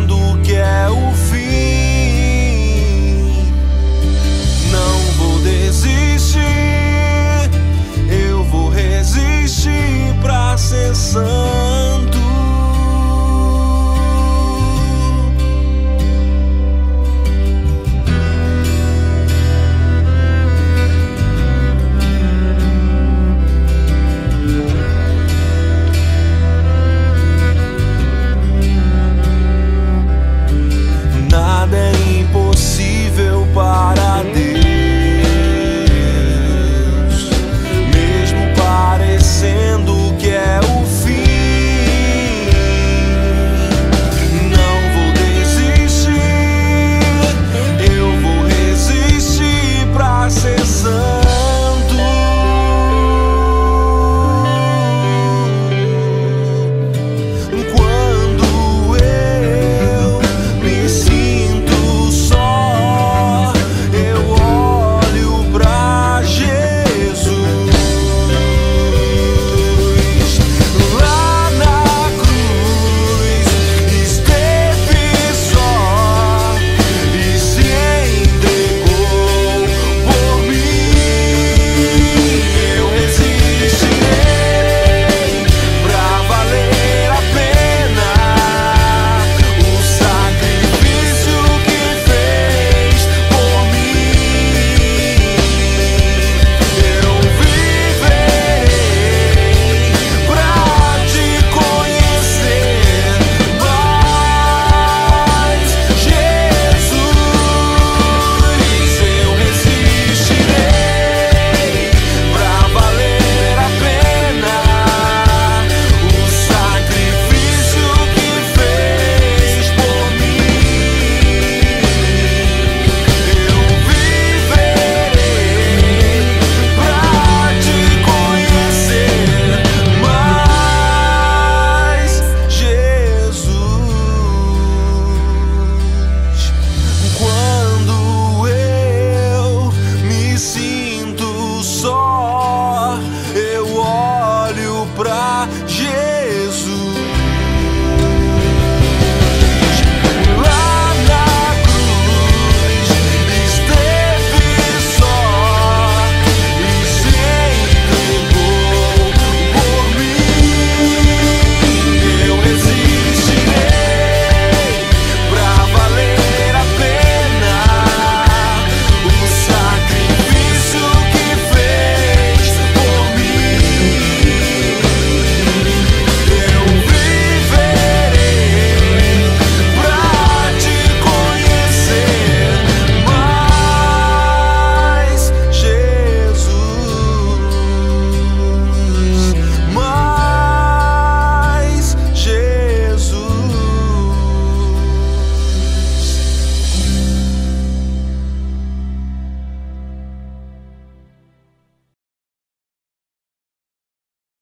dizendo o